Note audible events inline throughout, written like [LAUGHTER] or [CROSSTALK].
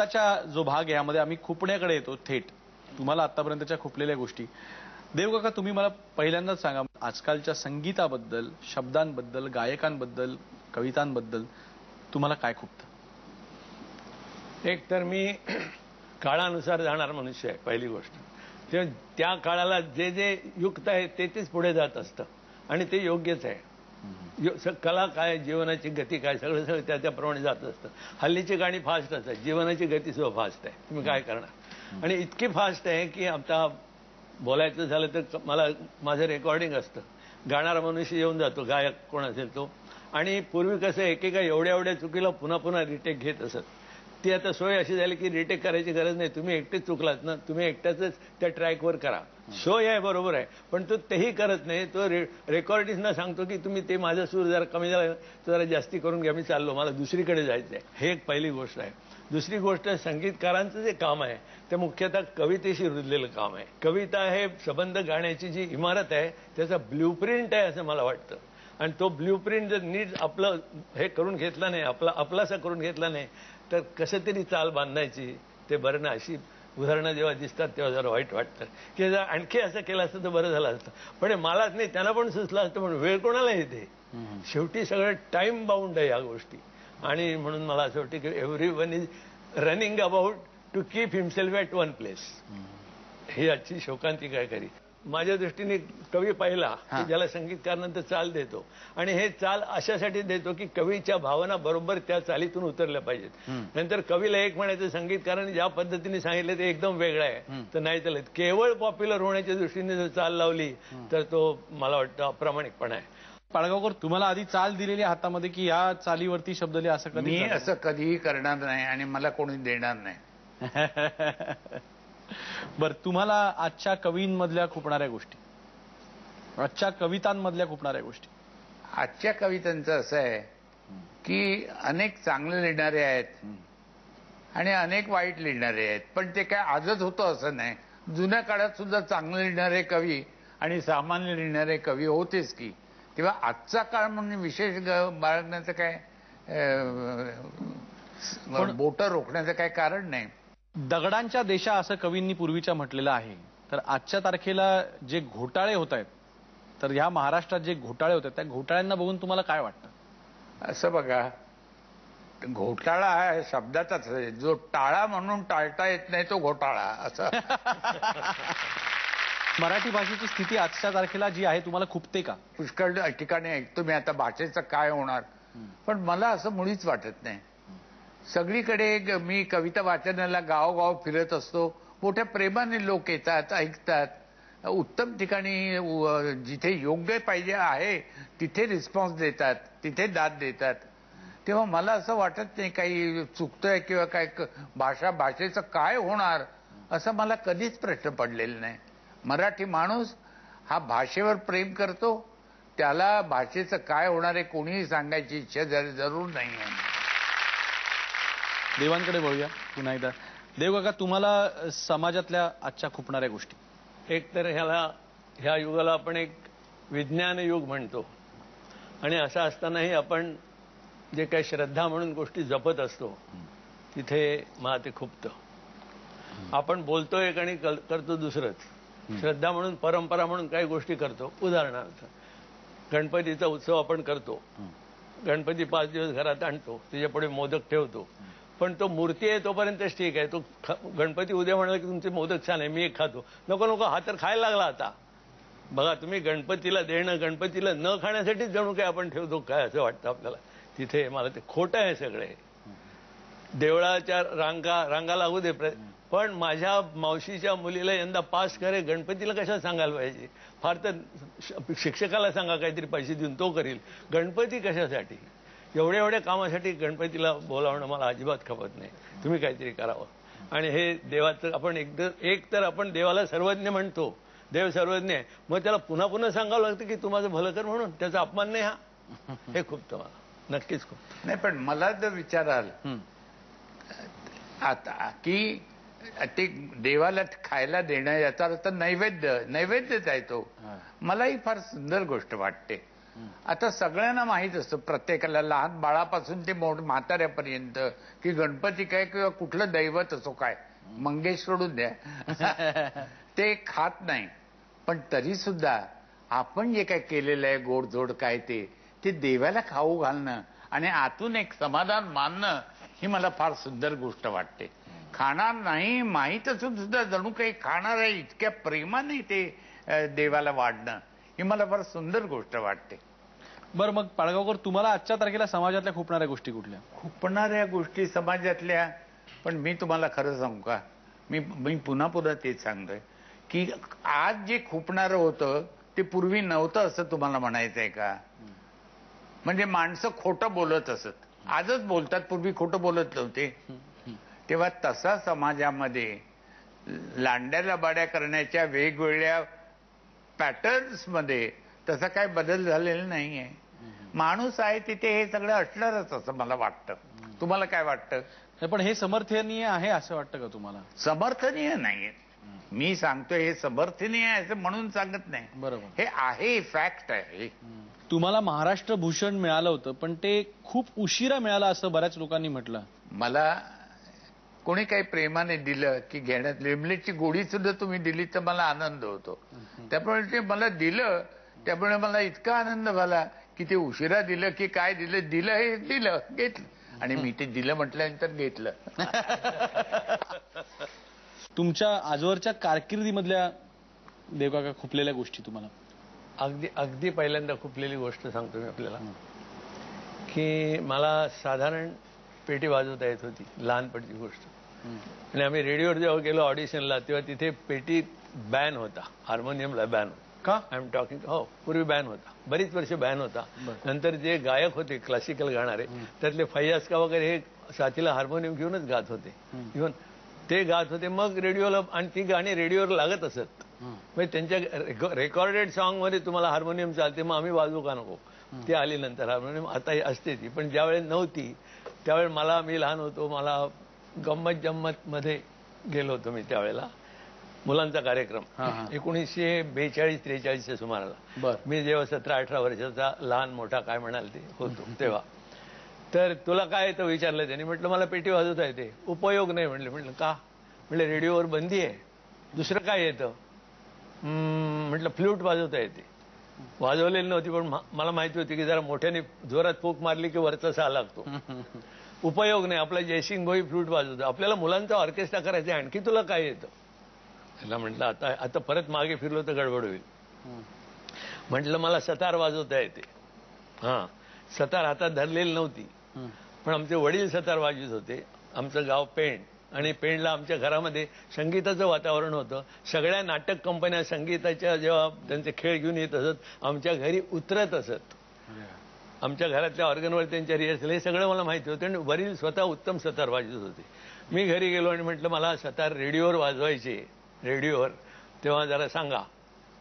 आत्ताच्या जो भाग आहे यामध्ये आम्ही खुपण्याकडे येतो थेट. तुम्हाला आतापर्यंतच्या खुपलेल्या गोष्टी. देवकाका तुम्ही मला पहिल्यांदाच सांगा आजकालच्या संगीताबद्दल शब्दांबद्दल गायकांबद्दल कवितांबद्दल तुम्हाला काय खुपतं? एक तर मी काळानुसार जाणार मनुष्य आहे पहिली गोष्ट. त्या काळाला जे जे युक्त आहे ते तेच पुढे जात असतं. आणि ते योग्यच आहे. कला काय जीवनाची गती काय सगळं सगळं त्या त्याप्रमाणे जात असतं. हल्लीची गाणी फास्ट असतात. जीवनाची गती सुद्धा फास्ट आहे. तुम्ही काय करणार? आणि इतकी फास्ट आहे की आता बोलायचं झालं तर मला माझं रेकॉर्डिंग असतं. गाणारा मनुष्य येऊन जातो गायक कोण असेल तो. आणि पूर्वी कसं एकेका एवढ्या एवढ्या चुकीला पुन्हा पुन्हा रिटेक घेत असत. ती आता सोय अशी झाली की रिटेक करायची गरज नाही. तुम्ही एकटेच चुकलात ना तुम्ही एकट्याच त्या ट्रॅकवर करा. सोय आहे बरोबर आहे. पण तो तेही करत नाही. तो रे रेकॉर्डिस्टना सांगतो की तुम्ही ते माझा सूर जरा कमी झाला तर जरा जास्ती करून घ्या मी चाललो मला दुसरीकडे जायचं आहे. हे एक पहिली गोष्ट आहे. दुसरी गोष्ट संगीतकारांचं जे काम आहे ते मुख्यतः कवितेशी रुजलेलं काम आहे. कविता हे संबंध गाण्याची जी इमारत आहे त्याचा ब्ल्यूप्रिंट आहे असं मला वाटतं. आणि तो ब्ल्यूप्रिंट जर नीट आपलं हे करून घेतला नाही आपला आपलासा करून घेतला नाही तर कसं तरी चाल बांधायची? ते बरं ना अशी उदाहरणं जेव्हा दिसतात तेव्हा जरा वाईट वाटतं. की जर आणखी असं केलं असतं तर बरं झालं असतं. पण मलाच नाही त्यांना पण सुचलं असतं पण वेळ कोणाला येते? शेवटी सगळं टाइम बाउंड आहे या गोष्टी. आणि म्हणून मला असं वाटतं की every one is running about to keep himself at one place ही आजची शोकांतिका आहे. खरी माझ्या दृष्टीने कवी पाहिला की ज्याला संगीतकारानंतर चाल देतो. आणि हे चाल अशासाठी देतो की कवीच्या भावना बरोबर त्या चालीतून उतरल्या पाहिजेत. नंतर कवीला एक म्हणायचं संगीतकाराने ज्या पद्धतीने सांगितलं ते एकदम वेगळं आहे. तर नाही चालत. केवळ पॉप्युलर होण्याच्या दृष्टीने जर चाल लावली तर तो मला वाटतं अप्रामाणिकपणा आहे. पाडगावकर तुम्हाला आधी चाल दिलेली हातामध्ये की या चालीवरती शब्द लिहा असं कधी मी? असं कधीही करणार नाही आणि मला कोणी देणार नाही. [LAUGHS] बर तुम्हाला आजच्या कवींमधल्या खुपणाऱ्या गोष्टी. आजच्या कवितांमधल्या खुपणाऱ्या गोष्टी. आजच्या कवितांचं असं आहे की अनेक चांगले लिहिणारे आहेत आणि अनेक वाईट लिहिणारे आहेत. पण ते काय आजच होतं असं नाही. जुन्या काळात सुद्धा चांगले लिहिणारे कवी आणि सामान्य लिहिणारे कवी होतेच की. तेव्हा आजचा काळ म्हणून विशेष बाळगण्याचं काय बोटं रोखण्याचं काय कारण नाही. दगडांच्या देशा असं कवींनी पूर्वीच्या म्हटलेलं आहे. तर आजच्या तारखेला जे घोटाळे होत आहेत तर ह्या महाराष्ट्रात जे घोटाळे होत आहेत त्या घोटाळ्यांना बघून तुम्हाला काय वाटतं? असं बघा. घोटाळा हा शब्दाचाच आहे. जो टाळा म्हणून टाळता येत नाही तो घोटाळा. असं. [LAUGHS] मराठी भाषेची स्थिती आजच्या तारखेला जी आहे तुम्हाला खुपते का? पुष्कळ ठिकाणी ऐकतो मी. आता भाषेचं काय होणार? पण मला असं मुळीच वाटत नाही. सगळीकडे ग- मी कविता वाचनाला गावगाव फिरत असतो. मोठ्या प्रेमाने लोक येतात ऐकतात. उत्तम ठिकाणी जिथे योग्य पाहिजे आहे तिथे रिस्पॉन्स देतात तिथे दाद देतात. तेव्हा मला असं वाटत नाही काही चुकतंय किंवा काय क- भाषा भाषेचं काय होणार असं मला कधीच प्रश्न पडलेला नाही. मराठी माणूस हा भाषेवर प्रेम करतो. त्याला भाषेचं काय होणार आहे कोणीही सांगायची इच्छा जरूर नाही आहे. देवांकडे वळूया पुन्हा एकदा. देवकाका तुम्हाला समाजातल्या आजच्या खुपणाऱ्या गोष्टी. एक तर ह्याला ह्या युगाला आपण एक विज्ञान युग म्हणतो. आणि असं असतानाही आपण जे काही श्रद्धा म्हणून गोष्टी जपत असतो तिथे मला ते खुपतं. आपण बोलतो एक आणि करतो दुसरंच. श्रद्धा म्हणून परंपरा म्हणून काही गोष्टी करतो. उदाहरणार्थ गणपतीचा उत्सव आपण करतो. गणपती पाच दिवस घरात आणतो. त्याच्या पुढे मोदक ठेवतो. पण तो मूर्ती आहे तोपर्यंतच ठीक आहे. तो ख- गणपती उद्या म्हणाला की तुमचे मोदक छान आहे मी एक खातो. नको नको हा तर खायला लागला आता. बघा तुम्ही गणपतीला देणं गणपतीला न खाण्यासाठीच जणू काय आपण ठेवतो काय असं वाटतं आपल्याला. तिथे मला ते खोटं आहे सगळे. देवळाच्या रांगा रांगा लागू दे पण माझ्या मावशीच्या मुलीला यंदा पास करे गणपतीला कशा सांगायला पाहिजे? फार तर शिक्षकाला सांगा काहीतरी पैसे देऊन तो करील. गणपती कशासाठी? एवढ्या एवढ्या कामासाठी गणपतीला बोलावणं मला अजिबात खपत नाही. तुम्ही काहीतरी करावं. आणि हे देवाचं आपण एकदा एक तर आपण देवाला सर्वज्ञ म्हणतो. देव सर्वज्ञ आहे. मग त्याला पुन्हा पुन्हा सांगावं लागतं की तू माझं भलं कर म्हणून. त्याचा अपमान नाही हा. [LAUGHS] हे खूप मला नक्कीच खूप. नाही पण मला जर विचाराल हं. आता की ते देवाला खायला देणं याचा अर्थ नैवेद्य नैवेद्यच आहे तो. हा. मलाही फार सुंदर गोष्ट वाटते. आता सगळ्यांना माहीत असतं प्रत्येकाला लहान बाळापासून ते मोठ म्हाताऱ्यापर्यंत की गणपती काय किंवा कुठलं दैवत असो काय मंगेश सोडून द्या. [LAUGHS] ते खात नाही. पण तरी सुद्धा आपण जे काय केलेलं आहे गोडधोड काय ते ते देवाला खाऊ घालणं आणि आतून एक समाधान मानणं ही मला फार सुंदर गोष्ट वाटते. खाणार नाही माहीत असून सुद्धा जणू काही खाणार आहे इतक्या प्रेमाने ते देवाला वाढणं ही मला फार सुंदर गोष्ट वाटते. बरं मग पाडगावकर तुम्हाला आजच्या तारखेला समाजातल्या खुपणाऱ्या गोष्टी कुठल्या? खुपणाऱ्या गोष्टी समाजातल्या पण मी तुम्हाला खरं सांगू का? मी मी पुन्हा पुन्हा तेच सांगतोय की आज जे खुपणारं होतं ते पूर्वी नव्हतं असं तुम्हाला म्हणायचं आहे का? म्हणजे माणसं खोटं बोलत असत. आजच बोलतात पूर्वी खोटं बोलत नव्हते. तेव्हा तसा समाजामध्ये लांड्या लबाड्या करण्याच्या वेगवेगळ्या पॅटर्न्समध्ये तसा काय बदल झालेला नाहीये. माणूस आहे तिथे हे सगळं असणारच असं मला वाटतं. तुम्हाला काय वाटतं? नाही, पण हे समर्थनीय आहे असं वाटतं का तुम्हाला? समर्थनीय नाहीये. मी सांगतोय हे समर्थनीय आहे असं म्हणून सांगत नाही. बरोबर. हे आहे फॅक्ट आहे. तुम्हाला महाराष्ट्र भूषण मिळालं होतं पण ते खूप उशिरा मिळालं असं बऱ्याच लोकांनी म्हटलं. मला कोणी काही प्रेमाने दिलं की घेण्यात लिमलेटची गोळी सुद्धा तुम्ही दिली तर मला आनंद होतो. त्यामुळे ते मला दिलं त्यामुळे मला इतका आनंद झाला की ते उशिरा दिलं की काय दिलं दिलं हे दिलं घेतलं. आणि मी ते दिलं म्हटल्यानंतर घेतलं. [LAUGHS] तुमच्या आजवरच्या कारकिर्दीमधल्या देवकाका खुपलेल्या गोष्टी तुम्हाला? अगदी अगदी पहिल्यांदा खुपलेली गोष्ट सांगतो मी आपल्याला. की मला साधारण पेटी वाजवता येत होती लहानपणची गोष्ट. आणि आम्ही रेडिओवर जेव्हा गेलो ऑडिशनला तेव्हा तिथे पेटी बॅन होता हार्मोनियमला बॅन का? आय एम टॉकिंग हो पूर्वी बॅन होता. बरीच वर्ष बॅन होता. नंतर जे गायक होते क्लासिकल गाणारे त्यातले फैयाज का वगैरे हे साथीला हार्मोनियम घेऊनच गात होते. इव्हन ते गात होते मग रेडिओला आणि ती गाणी रेडिओवर लागत असत. म्हणजे त्यांच्या रेकॉर्डेड सॉन्गमध्ये तुम्हाला हार्मोनियम चालते मग आम्ही वाजवू का नको? ती आली नंतर हार्मोनियम आता असते ती. पण ज्यावेळेस नव्हती त्यावेळेस मला मी लहान होतो मला गंमत जम्मत मध्ये गेलो होतो मी त्यावेळेला. मुलांचा कार्यक्रम. एकोणीसशे बेचाळीस त्रेचाळीसच्या सुमाराला. मी जेव्हा सतरा अठरा वर्षाचा लहान मोठा काय म्हणाल ते होतो तेव्हा. तर तुला काय येतं विचारलं त्यांनी? म्हटलं मला पेटी वाजवता येते. उपयोग नाही म्हणले म्हटलं का? म्हटलं रेडिओवर बंदी आहे. दुसरं काय येतं? म्हटलं फ्लूट वाजवता येते. वाजवलेली नव्हती पण मला माहिती होती की जरा मोठ्याने जोरात फूक मारली की वरचा सा लागतो. [LAUGHS] उपयोग नाही आपला जयसिंग भोई फ्लूट वाजवतो. आपल्याला मुलांचा ऑर्केस्ट्रा करायचा आहे. आणखी तुला काय येतं? त्याला म्हटलं आता आता परत मागे फिरलो तर गडबड होईल. म्हटलं मला सतार वाजवता येते. हा. सतार हातात धरलेली नव्हती. पण आमचे वडील सतार वाजवत होते. आमचं गाव पेण. आणि पेणला आमच्या घरामध्ये संगीताचं वातावरण होतं. सगळ्या नाटक कंपन्या संगीताच्या जेव्हा त्यांचे खेळ घेऊन येत असत आमच्या घरी उतरत असत. आमच्या घरातल्या ऑर्गनवर त्यांच्या रिहर्सल हे सगळं मला माहिती होतं. आणि वरील स्वतः उत्तम सतार वाजवत होते. मी घरी गेलो आणि म्हटलं मला सतार रेडिओवर वाजवायचे रेडिओवर तेव्हा जरा सांगा.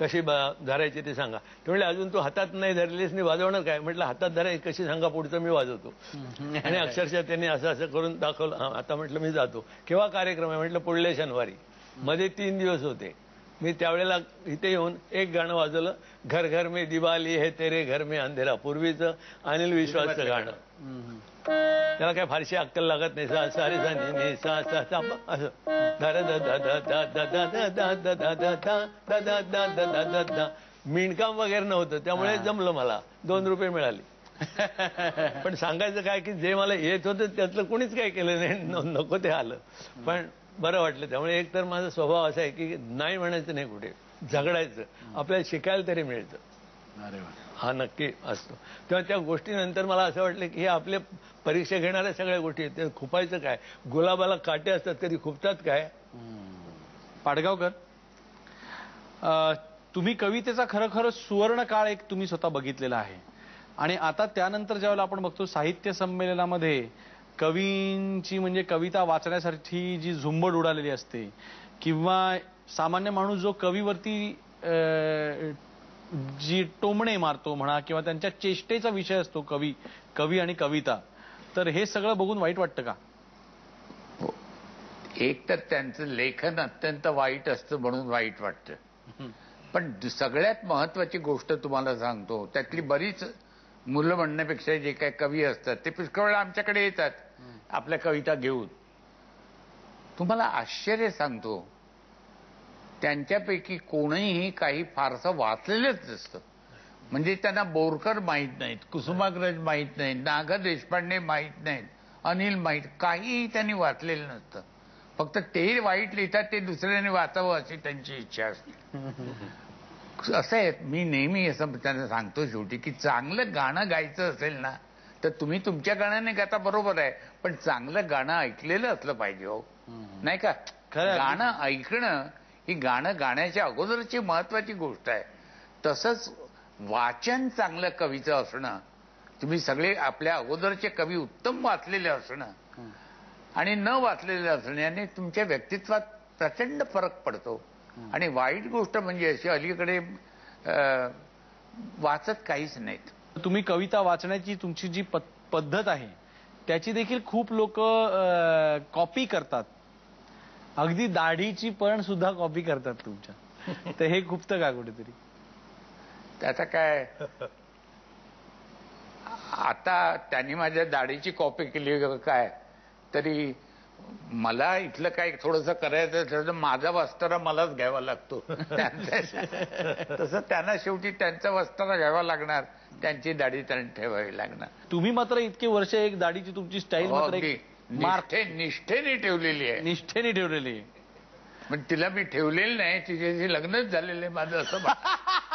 कशी धरायची ते सांगा. ते म्हणले अजून तू हातात नाही धरलीस नाही वाजवणार काय? म्हटलं हातात धरायची कशी सांगा पुढचं मी वाजवतो. आणि अक्षरशः त्यांनी असं असं करून दाखवलं आता म्हटलं मी जातो. केव्हा कार्यक्रम आहे? म्हटलं पुढल्या शनिवारी. मध्ये तीन दिवस होते. मी त्यावेळेला इथे येऊन एक गाणं वाजवलं घर घर में दिवाली है तेरे घर में अंधेरा. पूर्वीचं अनिल विश्वासचं गाणं. त्याला काय फारशी अक्कल लागत नाही सा सा मिणकाम वगैरे नव्हतं त्यामुळे जमलं मला दोन रुपये मिळाले पण सांगायचं काय की जे मला येत होतं त्यातलं कोणीच काय केलं नाही नको ते आलं पण बरं वाटलं त्यामुळे एक तर माझा स्वभाव असा आहे की नाही म्हणायचं नाही कुठे झगडायचं आपल्याला शिकायला तरी मिळतं अरे हा नक्की असतो. तेव्हा त्या गोष्टीनंतर मला असं वाटलं की हे आपले परीक्षा घेणाऱ्या सगळ्या गोष्टी आहेत. ते खुपायचं काय? गुलाबाला काटे असतात कधी खुपतात काय? पाडगावकर तुम्ही कवितेचा खरं खरं सुवर्ण काळ एक तुम्ही स्वतः बघितलेला आहे. आणि आता त्यानंतर ज्यावेळेला आपण बघतो साहित्य संमेलनामध्ये कवींची म्हणजे कविता वाचण्यासाठी जी झुंबड उडालेली असते किंवा सामान्य माणूस जो कवीवरती जी टोमणे मारतो म्हणा किंवा त्यांच्या चेष्टेचा विषय असतो कवी कवी आणि कविता तर हे सगळं बघून वाईट वाटतं का? एक तर त्यांचं लेखन अत्यंत वाईट असतं म्हणून वाईट वाटतं. पण सगळ्यात महत्वाची गोष्ट तुम्हाला सांगतो त्यातली बरीच मुलं म्हणण्यापेक्षा जे काही कवी असतात ते पुष्कळ वेळा आमच्याकडे येतात आपल्या कविता घेऊन. तुम्हाला आश्चर्य सांगतो त्यांच्यापैकी कोणीही काही फारसं वाचलेलंच नसतं. म्हणजे त्यांना बोरकर माहीत नाहीत कुसुमाग्रज माहीत नाहीत नागा देशपांडे माहीत नाहीत अनिल माहीत काहीही त्यांनी वाचलेलं नसतं. फक्त ते वाईट लिहितात ते दुसऱ्याने वाचावं अशी त्यांची इच्छा असते. [LAUGHS] असं आहे मी नेहमी असं त्यांना सांगतो शेवटी की चांगलं गाणं गायचं असेल ना तर तुम्ही तुमच्या गाण्याने गाता बरोबर आहे पण चांगलं गाणं ऐकलेलं असलं पाहिजे हो. नाही का. गाणं ऐकणं ही गाणं गाण्याच्या अगोदरची महत्वाची गोष्ट आहे. तसंच वाचन चांगलं कवीचं असणं तुम्ही सगळे आपल्या अगोदरचे कवी उत्तम वाचलेले असणं आणि न वाचलेले असण्याने तुमच्या व्यक्तित्वात प्रचंड फरक पडतो. आणि वाईट गोष्ट म्हणजे अशी अलीकडे वाचत काहीच नाहीत. तुम्ही कविता वाचण्याची तुमची जी पद- पद्धत आहे त्याची देखील खूप लोक कॉपी करतात. अगदी दाढीची पण सुद्धा कॉपी करतात तुमच्या. [LAUGHS] तर हे खुपतं का कुठेतरी? त्याचा काय? आता त्यांनी माझ्या दाढीची कॉपी केली काय? तरी मला इथलं काय थोडस करायचं माझा वस्तारा मलाच घ्यावा लागतो. [LAUGHS] तसं त्यांना शेवटी त्यांचा वस्तारा घ्यावा लागणार त्यांची दाढी त्यांना ठेवावी लागणार. तुम्ही मात्र इतके वर्ष एक दाढीची तुमची स्टाईल मात्र मार्क निष्ठे निष्ठेने ठेवलेली आहे. निष्ठेने ठेवलेली आहे. पण तिला मी ठेवलेली नाही तिच्याशी लग्नच झालेलं आहे माझं असं [LAUGHS]